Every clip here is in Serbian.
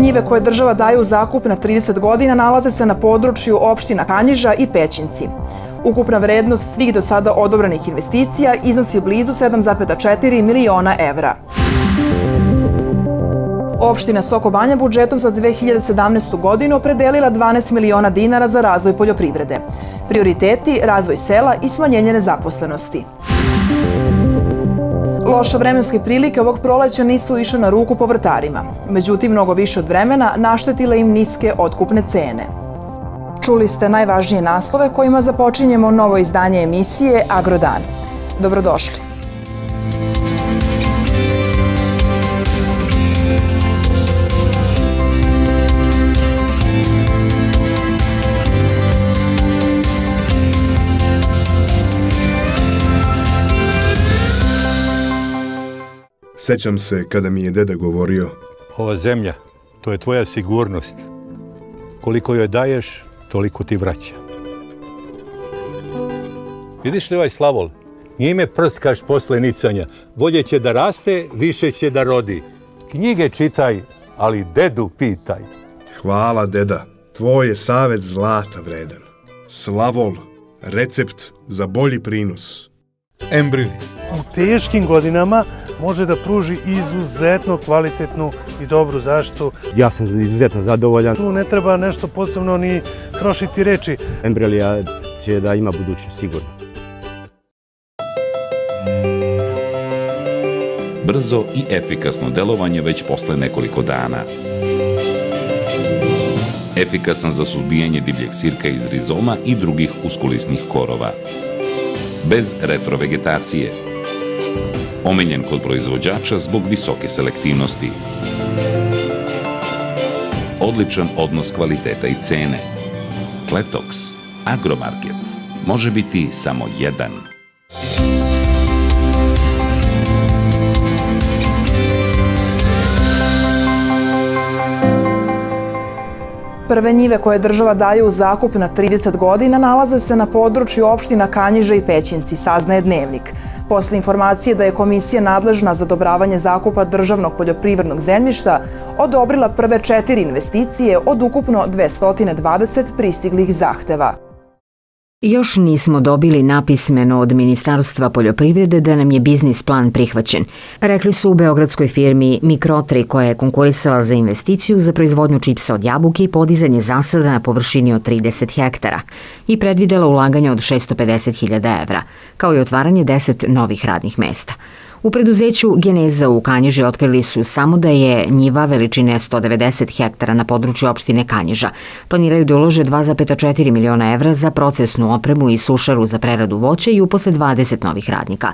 njive koje država daje u zakup na 30 godina nalaze se na području opština Kanjiža i Pećinci. Ukupna vrednost svih do sada odobranih investicija iznosi blizu 7,4 miliona evra. Opština Soko Banja budžetom za 2017. godinu opredelila 12 miliona dinara za razvoj poljoprivrede. Prioriteti, razvoj sela i smanjenje nezaposlenosti. Loša vremenske prilike ovog proleća nisu išle na ruku povrtarima. Međutim, mnogo više od vremena naštetile im niske otkupne cene. Čuli ste najvažnije naslove kojima započinjemo novo izdanje emisije Agrodan. Dobrodošli. Sećam se kada mi je deda govorio Ova zemlja, to je tvoja sigurnost. Koliko joj daješ, toliko ti vraća. Vidiš li ovaj slavol? Njime prskaš posle nicanja. Bolje će da raste, više će da rodi. Knjige čitaj, ali dedu pitaj. Hvala deda, tvoj je savet zlata vredan. Slavol, recept za bolji prinos. Embrili. U teškim godinama može da pruži izuzetno kvalitetnu i dobru zaštitu. Ja sam izuzetno zadovoljan. Tu ne treba nešto posebno ni trošiti reči. Embrilija će da ima budućnost sigurno. Brzo i efikasno delovanje već posle nekoliko dana. Efikasan za suzbijanje divljeg sirka iz rizoma i drugih uskulisnih korova. Bez retrovegetacije. Omiljen kod proizvođača zbog visoke selektivnosti. Odličan odnos kvaliteta i cene. Kletox, Agromarket, može biti samo jedan. Prve njive koje država daje u zakup na 30 godina nalaze se na području opština Kanjiža i Pećinci, saznaje Dnevnik. Posle informacije da je komisija nadležna za odobravanje zakupa državnog poljoprivrednog zemljišta odobrila prve četiri investicije od ukupno 220 pristiglih zahteva. Još nismo dobili napismeno od Ministarstva poljoprivrede da nam je biznis plan prihvaćen. Rekli su u beogradskoj firmi Mikrotri koja je konkurisala za investiciju za proizvodnju čipsa od jabuke i podizanje zasada na površini od 30 hektara i predvidela ulaganje od 650.000 evra, kao i otvaranje 10 novih radnih mesta. U preduzeću Geneza u Kanjiži otkrili su samo da je njiva veličine 190 hektara na području opštine Kanjiža. Planiraju da ulože 2,4 miliona evra za procesnu opremu i sušaru za preradu voća i uposle 20 novih radnika.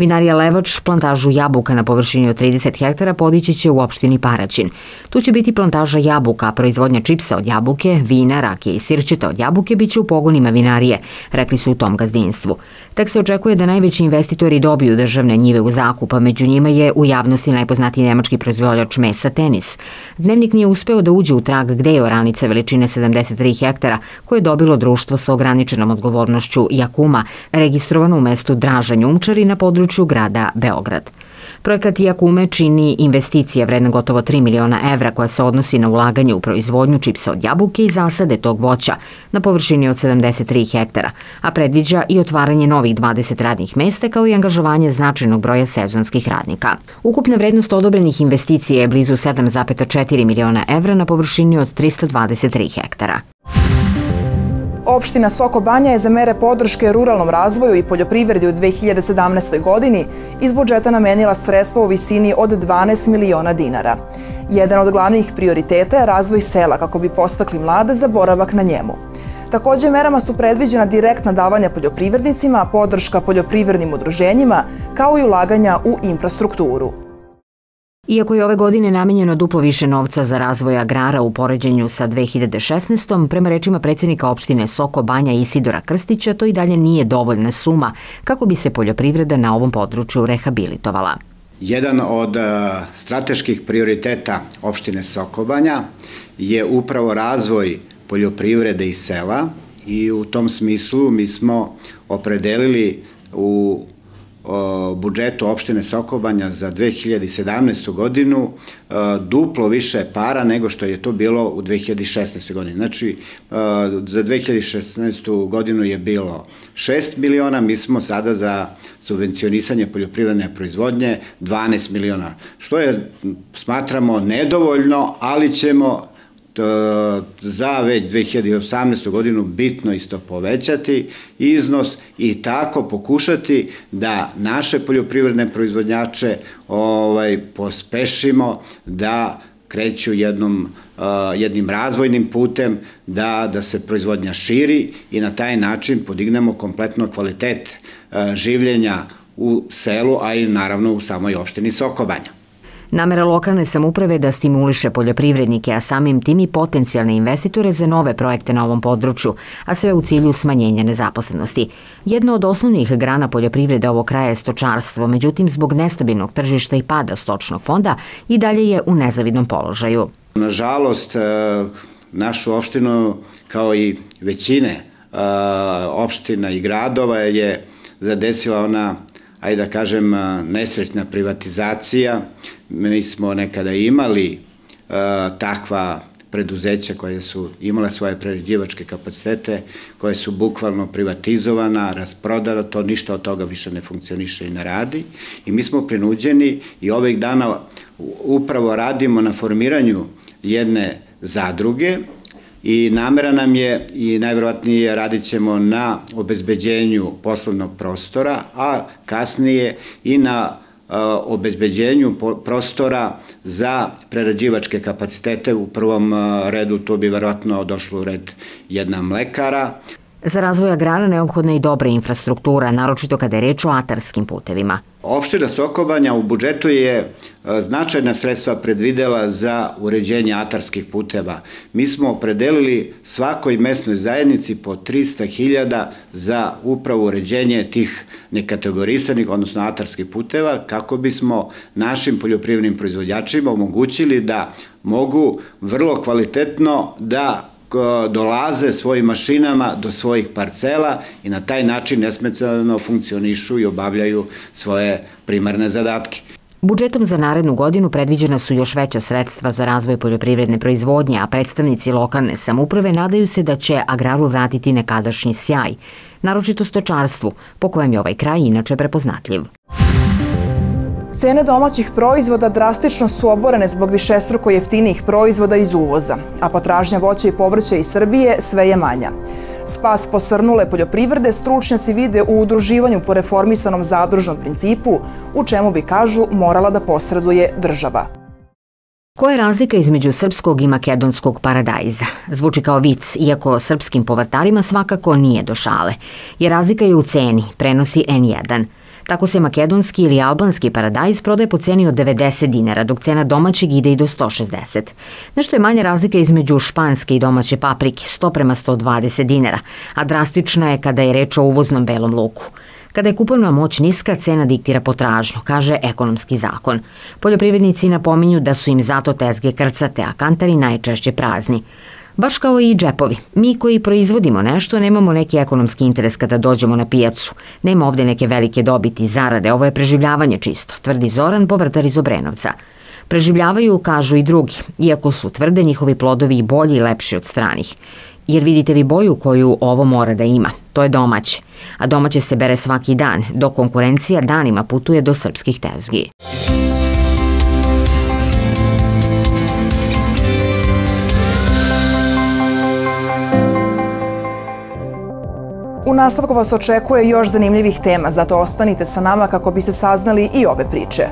Vinarija Levač plantažu jabuka na površini od 30 hektara podići će u opštini Paraćin. Tu će biti plantaža jabuka, proizvodnja čipsa od jabuke, vina, rakije i sirćeta od jabuke biće u pogonima vinarije, rekli su u tom gazdinstvu. Tek se očekuje da najveći investitori dobiju državne njive u zakup, a među njima je u javnosti najpoznatiji nemački proizvođač mesa Tenis. Dnevnik nije uspeo da uđe u trag gde je oranica veličine 73 hektara koje je dobilo društvo sa ograničenom odgovornošću Jakuma, registrovano u mestu Draža Njumčari na području području grada Beograd. Projekat Jakume čini investicija vredna gotovo 3 miliona evra koja se odnosi na ulaganje u proizvodnju čipsa od jabuke i zasade tog voća na površini od 73 hektara, a predviđa i otvaranje novih 20 radnih mesta kao i angažovanje značajnog broja sezonskih radnika. Ukupna vrednost odobrenih investicija je blizu 7,4 miliona evra na površini od 323 hektara. Opština Soko Banja je za mere podrške ruralnom razvoju i poljoprivredi u 2017. godini iz budžeta namenila sredstva u visini od 12 miliona dinara. Jedan od glavnih prioriteta je razvoj sela kako bi postakli mlade za boravak na njemu. Takođe, merama su predviđena direktna davanja poljoprivrednicima, podrška poljoprivrednim udruženjima, kao i ulaganja u infrastrukturu. Iako je ove godine namenjeno duplo više novca za razvoj agrara u poređenju sa 2016. prema rečima predsjednika opštine Soko Banja Isidora Krstića, to i dalje nije dovoljna suma kako bi se poljoprivreda na ovom području rehabilitovala. Jedan od e, strateških prioriteta opštine Sokobanja je upravo razvoj poljoprivrede i sela i u tom smislu mi smo opredelili u budžetu opštine Sokobanja za 2017. godinu e, duplo više para nego što je to bilo u 2016. godini. Znači, e, za 2016. godinu je bilo 6 miliona, mi smo sada za subvencionisanje poljoprivredne proizvodnje 12 miliona, što je, smatramo, nedovoljno, ali ćemo za već 2018. godinu bitno isto povećati iznos i tako pokušati da naše poljoprivredne proizvodnjače ovaj pospešimo da kreću jednom, jednim razvojnim putem da, da se proizvodnja širi i na taj način podignemo kompletno kvalitet življenja u selu, a i naravno u samoj opštini Sokobanja. Namera lokalne samuprave da stimuliše poljoprivrednike, a samim tim i potencijalne investitore za nove projekte na ovom području, a sve u cilju smanjenja nezaposlenosti. Jedna od osnovnih grana poljoprivrede ovog kraja je stočarstvo, međutim zbog nestabilnog tržišta i pada stočnog fonda i dalje je u nezavidnom položaju. Nažalost, e, našu opštinu kao i većine e, opština i gradova je zadesila ona ajde da kažem, nesrećna privatizacija. Mi smo nekada imali takva preduzeća koje su imale svoje prerađivačke kapacitete, koje su bukvalno privatizovana, rasprodana, to ništa od toga više ne funkcioniše i ne radi. I mi smo prinuđeni i ovih dana upravo radimo na formiranju jedne zadruge, i namera nam je i najverovatnije radit ćemo na obezbeđenju poslovnog prostora, a kasnije i na obezbeđenju prostora za prerađivačke kapacitete. U prvom redu to bi verovatno došlo u red jedna mlekara. Za razvoj agrara neophodna je i dobra infrastruktura, naročito kada je reč o atarskim putevima. Opština Sokobanja u budžetu je e, značajna sredstva predvidela za uređenje atarskih puteva. Mi smo predelili svakoj mesnoj zajednici po 300.000 za upravo uređenje tih nekategorisanih, odnosno atarskih puteva, kako bismo našim poljoprivrednim proizvodjačima omogućili da mogu vrlo kvalitetno da dolaze svojim mašinama do svojih parcela i na taj način nesmetano funkcionišu i obavljaju svoje primarne zadatke. Budžetom za narednu godinu predviđena su još veća sredstva za razvoj poljoprivredne proizvodnje, a predstavnici lokalne samuprave nadaju se da će agraru vratiti nekadašnji sjaj, naročito stočarstvu, po kojem je ovaj kraj inače prepoznatljiv. Cene domaćih proizvoda drastično su oborene zbog višestruko jeftinijih proizvoda iz uvoza, a potražnja voća i povrća iz Srbije sve je manja. Spas posrnule poljoprivrede stručnjaci vide u udruživanju po reformisanom zadružnom principu, u čemu bi, kažu, morala da posreduje država. Koja je razlika između srpskog i makedonskog paradajza? Zvuči kao vic, iako srpskim povrtarima svakako nije do šale. Jer razlika je u ceni, prenosi N1. Tako se makedonski ili albanski paradajz prodaje po ceni od 90 dinara, dok cena domaćeg ide i do 160. Nešto je manja razlika između španske i domaće paprike, 100 prema 120 dinara, a drastična je kada je reč o uvoznom belom luku. Kada je kupovna moć niska, cena diktira potražnju, kaže ekonomski zakon. Poljoprivrednici napominju da su im zato tezge krcate, a kantari najčešće prazni. Baš kao i džepovi. Mi koji proizvodimo nešto nemamo neki ekonomski interes kada dođemo na pijacu. Nema ovde neke velike dobiti, zarade, ovo je preživljavanje čisto, tvrdi Zoran, povrtar iz Obrenovca. Preživljavaju, kažu i drugi, iako su tvrde njihovi plodovi i bolji i lepši od stranih. Jer vidite vi boju koju ovo mora da ima. To je domaće. A domaće se bere svaki dan, dok konkurencija danima putuje do srpskih tezgi. U nastavku vas očekuje još zanimljivih tema, zato ostanite sa nama kako biste saznali i ove priče.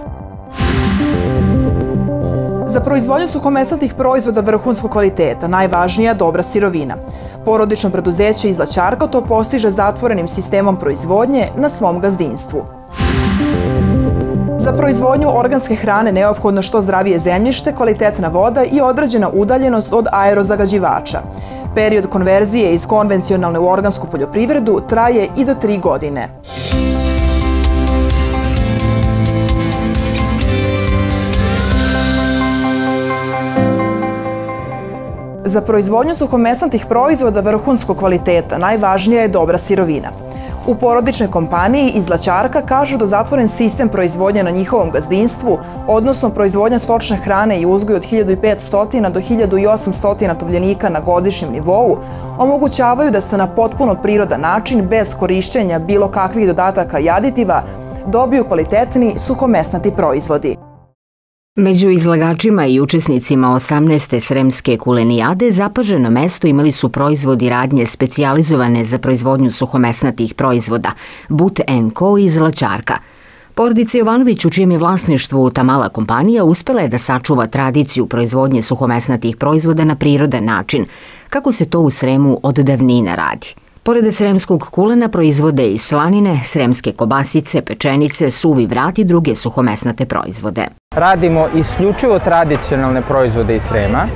Za proizvodnju suhomesnatih proizvoda vrhunskog kvaliteta najvažnija dobra sirovina. Porodično preduzeće iz Laćarka to postiže zatvorenim sistemom proizvodnje na svom gazdinstvu. Za proizvodnju organske hrane neophodno što zdravije zemljište, kvalitetna voda i određena udaljenost od aerozagađivača. Period konverzije iz konvencionalne u organsku poljoprivredu traje i do tri godine. Za proizvodnju suhomesnatih proizvoda vrhunskog kvaliteta najvažnija je dobra sirovina. U porodičnoj kompaniji iz Laćarka kažu da zatvoren sistem proizvodnje na njihovom gazdinstvu, odnosno proizvodnja stočne hrane i uzgoj od 1500 do 1800 tovljenika na godišnjem nivou, omogućavaju da se na potpuno prirodan način, bez korišćenja bilo kakvih dodataka i aditiva, dobiju kvalitetni suhomesnati proizvodi. Među izlagačima i učesnicima 18. Sremske kulenijade zapaženo mesto imali su proizvodi radnje specijalizovane za proizvodnju suhomesnatih proizvoda, But Co iz Laćarka. Porodica Jovanović, u čijem je vlasništvu ta mala kompanija, uspela je da sačuva tradiciju proizvodnje suhomesnatih proizvoda na prirodan način, kako se to u Sremu od davnina radi – Pored sremskog kulena proizvode i slanine, sremske kobasice, pečenice, suvi vrat i druge suhomesnate proizvode. Radimo isključivo tradicionalne proizvode iz Srema,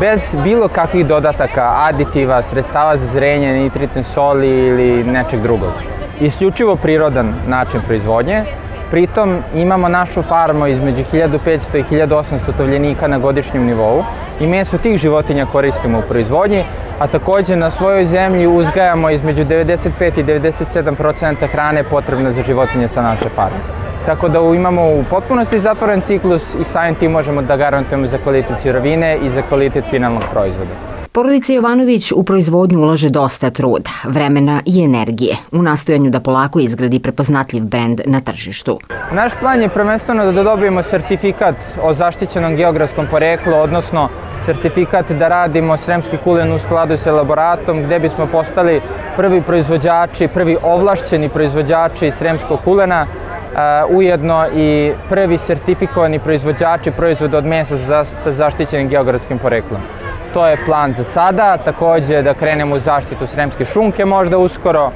bez bilo kakvih dodataka, aditiva, sredstava za zrenje, nitritne soli ili nečeg drugog. Isključivo prirodan način proizvodnje, Pritom imamo našu farmu između 1500 i 1800 tovljenika na godišnjem nivou i meso tih životinja koristimo u proizvodnji, a takođe na svojoj zemlji uzgajamo između 95 i 97% hrane potrebne za životinje sa naše farme. Tako da imamo u potpunosti zatvoren ciklus i samim tim možemo da garantujemo za kvalitet sirovine i za kvalitet finalnog proizvoda. Porodica Jovanović u proizvodnju ulaže dosta truda, vremena i energije u nastojanju da polako izgradi prepoznatljiv brend na tržištu. Naš plan je prvenstveno da dobijemo sertifikat o zaštićenom geografskom poreklu, odnosno sertifikat da radimo sremski kulen u skladu sa elaboratom, gde bismo postali prvi proizvođači, prvi ovlašćeni proizvođači sremskog kulena, ujedno i prvi sertifikovani proizvođači proizvoda od mesa sa zaštićenim geografskim poreklom. To je plan za sada, takođe da krenemo u zaštitu sremske šunke možda uskoro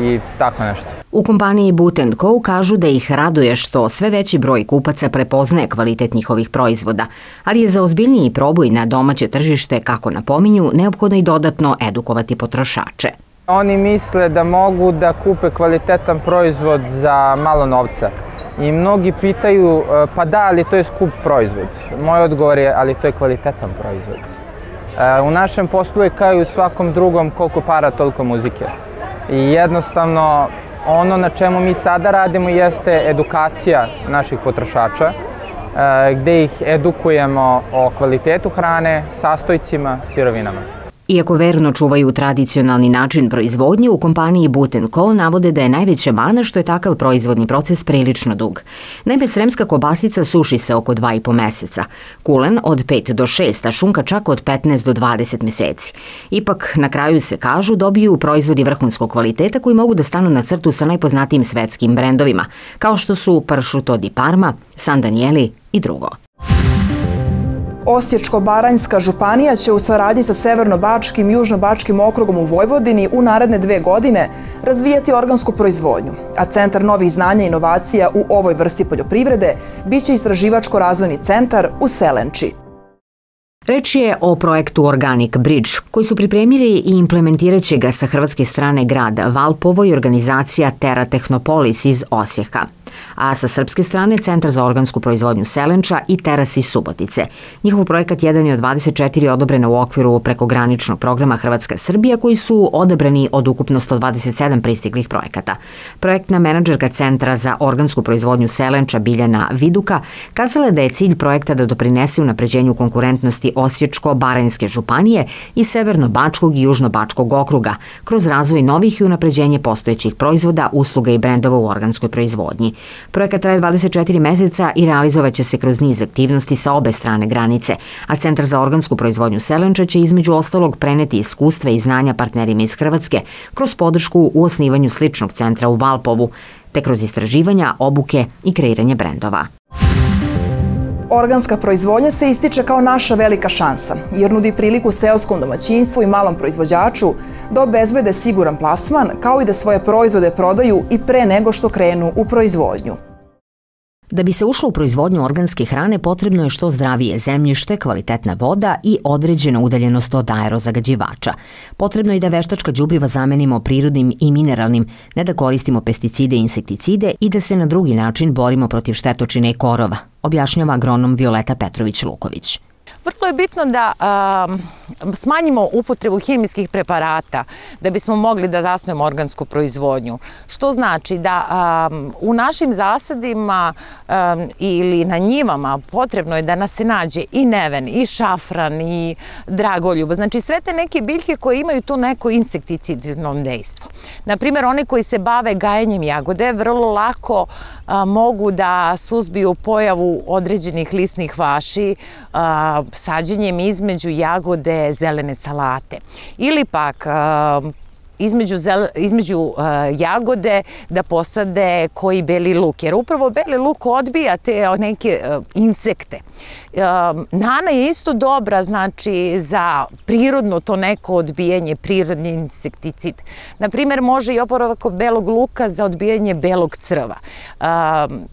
i tako nešto. U kompaniji Boot Co. kažu da ih raduje što sve veći broj kupaca prepoznaje kvalitet njihovih proizvoda, ali je za ozbiljniji proboj na domaće tržište, kako napominju, neophodno i dodatno edukovati potrošače. Oni misle da mogu da kupe kvalitetan proizvod za malo novca. I mnogi pitaju, e, pa da, ali to je skup proizvod. Moj odgovor je, ali to je kvalitetan proizvod. U našem poslu je kao i u svakom drugom koliko para, toliko muzike. I jednostavno ono na čemu mi sada radimo jeste edukacija naših potrošača, gde ih edukujemo o kvalitetu hrane, sastojcima, sirovinama. Iako verno čuvaju tradicionalni način proizvodnje, u kompaniji Buten Co. navode da je najveća mana što je takav proizvodni proces prilično dug. Naime, sremska kobasica suši se oko 2,5 meseca, kulen od 5 do 6, a šunka čak od 15 do 20 meseci. Ipak, na kraju se kažu, dobiju proizvodi vrhunskog kvaliteta koji mogu da stanu na crtu sa najpoznatijim svetskim brendovima, kao što su Pršuto di Parma, San Danieli i drugo. Osječko-Baranjska županija će u saradnji sa Severno-Bačkim i Južno-Bačkim okrugom u Vojvodini u naredne dve godine razvijati organsku proizvodnju, a Centar novih znanja i inovacija u ovoj vrsti poljoprivrede biće istraživačko-razvojni centar u Selenči. Reč je o projektu Organic Bridge, koji su pripremili i implementirat će ga sa hrvatske strane grada Valpovo i organizacija Terra Technopolis iz Osijeka a sa srpske strane Centar za organsku proizvodnju Selenča i Terasi Subotice. Njihov projekat jedan je od 24 odobrena u okviru prekograničnog programa Hrvatska-Srbija koji su odabrani od ukupno 127 pristiglih projekata. Projektna menadžerka Centra za organsku proizvodnju Selenča Biljana Viduka kazala da je cilj projekta da doprinese napređenju konkurentnosti Osječko-Baranjske županije i Severno-Bačkog i Južno-Bačkog okruga kroz razvoj novih i unapređenje postojećih proizvoda, usluga i brendova u organskoj proizvodnji. Projekat traje 24 meseca i realizovaće se kroz niz aktivnosti sa obe strane granice, a Centar za organsku proizvodnju Selenča će između ostalog preneti iskustva i znanja partnerima iz Hrvatske kroz podršku u osnivanju sličnog centra u Valpovu, te kroz istraživanja, obuke i kreiranje brendova. Organska proizvodnja se ističe kao naša velika šansa, jer nudi priliku seoskom domaćinstvu i malom proizvođaču da obezbede siguran plasman, kao i da svoje proizvode prodaju i pre nego što krenu u proizvodnju. Da bi se ušlo u proizvodnju organske hrane potrebno je što zdravije zemljište, kvalitetna voda i određena udaljenost od aerozagađivača. Potrebno je da veštačka đubriva zamenimo prirodnim i mineralnim, ne da koristimo pesticide i insekticide i da se na drugi način borimo protiv štetočine i korova, objašnjava agronom Violeta Petrović-Luković. Vrlo je bitno da smanjimo upotrebu hemijskih preparata da bismo mogli da zasnujemo organsku proizvodnju. Što znači da u našim zasadima ili na njivama potrebno je da nas se nađe i neven, i šafran, i dragoljub. Znači sve te neke biljke koje imaju to neko insekticidno dejstvo. Naprimer, oni koji se bave gajenjem jagode vrlo lako mogu da suzbiju pojavu određenih lisnih vaši sađenjem između jagode zelene salate. Ili pak između, između uh, jagode da posade koji beli luk. Jer upravo beli luk odbija te neke uh, insekte. Uh, nana je isto dobra, znači, za prirodno to neko odbijanje, prirodni insekticid. Naprimer, može i oporavak belog luka za odbijanje belog crva. Uh,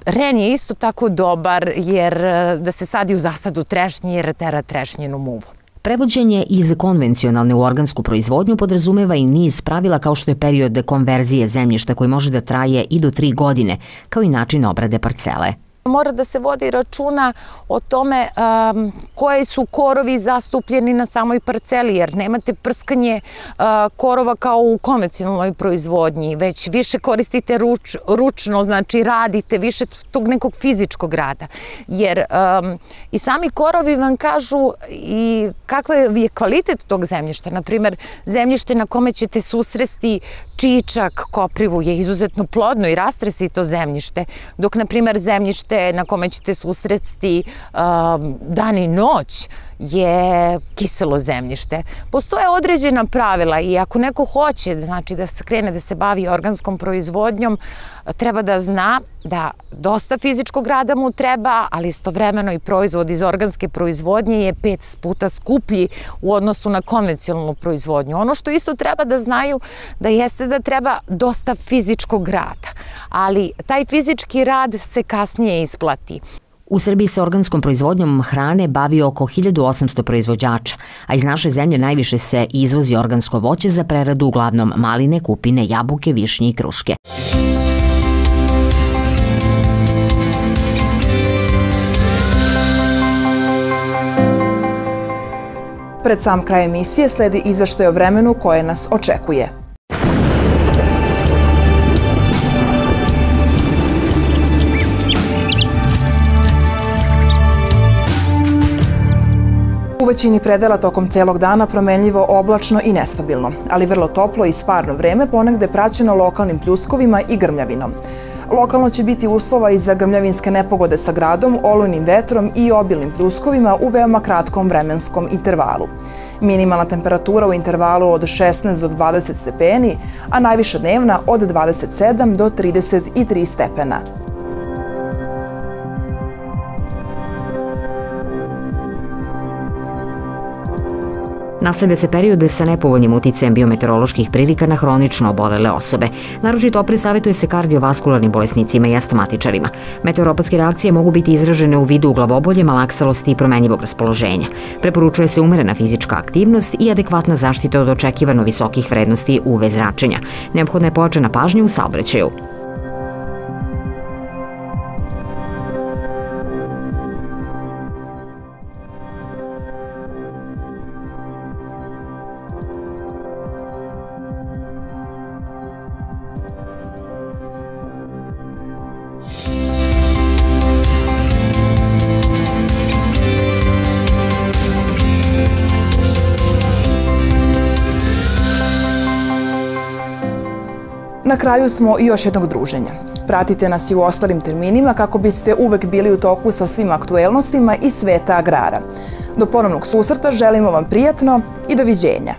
ren je isto tako dobar jer da se sadi u zasadu trešnje jer tera trešnjenu muvu. Prevođenje iz konvencionalne u organsku proizvodnju podrazumeva i niz pravila kao što je period konverzije zemljišta koji može da traje i do tri godine, kao i način obrade parcele. Mora da se vodi računa o tome um, koji su korovi zastupljeni na samoj parceli, jer nemate prskanje uh, korova kao u konvencionalnoj proizvodnji, već više koristite ruč, ručno, znači radite više tog nekog fizičkog rada. Jer um, i sami korovi vam kažu i kakav je kvalitet tog zemljišta. Naprimer, zemljište na kome ćete susresti čičak, koprivu je izuzetno plodno i rastresito zemljište, dok, na primer, zemljište na kome ćete susresti um, dan i noć je kiselo zemljište. Postoje određena pravila i ako neko hoće znači, da se krene da se bavi organskom proizvodnjom, treba da zna da dosta fizičkog rada mu treba, ali istovremeno i proizvod iz organske proizvodnje je pet puta skuplji u odnosu na konvencionalnu proizvodnju. Ono što isto treba da znaju da jeste da treba dosta fizičkog rada, ali taj fizički rad se kasnije isplati. U Srbiji se organskom proizvodnjom hrane bavi oko 1800 proizvođača, a iz naše zemlje najviše se izvozi organsko voće za preradu uglavnom maline, kupine, jabuke, višnje i kruške. Pred sam kraj emisije sledi izveštaj o vremenu koje nas očekuje. Većini predela tokom celog dana promenljivo oblačno i nestabilno, ali vrlo toplo i sparno vreme ponegde praćeno lokalnim pljuskovima i grmljavinom. Lokalno će biti uslova i za grmljavinske nepogode sa gradom, olujnim vetrom i obilnim pljuskovima u veoma kratkom vremenskom intervalu. Minimalna temperatura u intervalu od 16 do 20 stepeni, a najviša dnevna od 27 do 33 stepena. Nastavlja se periode sa nepovoljnim uticajem biometeoroloških prilika na hronično obolele osobe. Naročito opre savjetuje se kardiovaskularnim bolesnicima i astmatičarima. Meteoropatske reakcije mogu biti izražene u vidu glavobolje, malaksalosti i promenjivog raspoloženja. Preporučuje se umerena fizička aktivnost i adekvatna zaštita od očekivano visokih vrednosti UV zračenja. Neophodna je pojačana pažnja u saobraćaju. Na kraju smo i još jednog druženja. Pratite nas i u ostalim terminima kako biste uvek bili u toku sa svim aktuelnostima i sveta agrara. Do ponovnog susreta želimo vam prijatno i doviđenja.